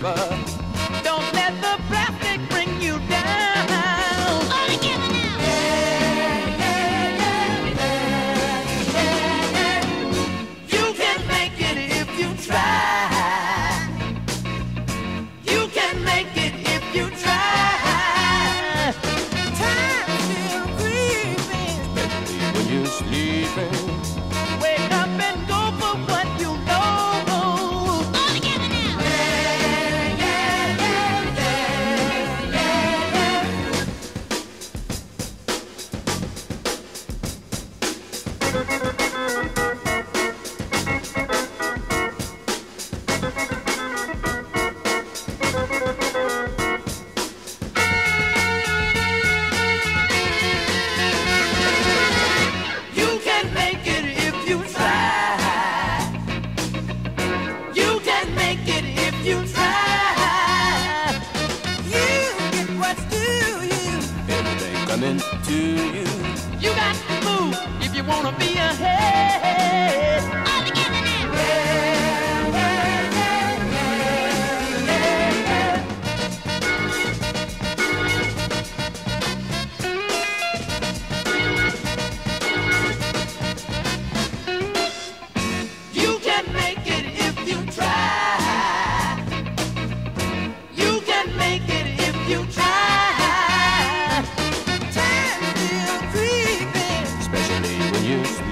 sleeper. Don't let the plastic bring you down. You can make it if you try. You can make it if you try. Still creeping. When you're sleeping. You got to you try. You can make it if you try. You get what's due You. Got move if you wanna be ahead. You.